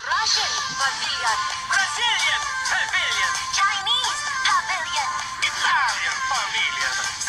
Russian pavilion. Brazilian pavilion. Chinese pavilion. Italian pavilion.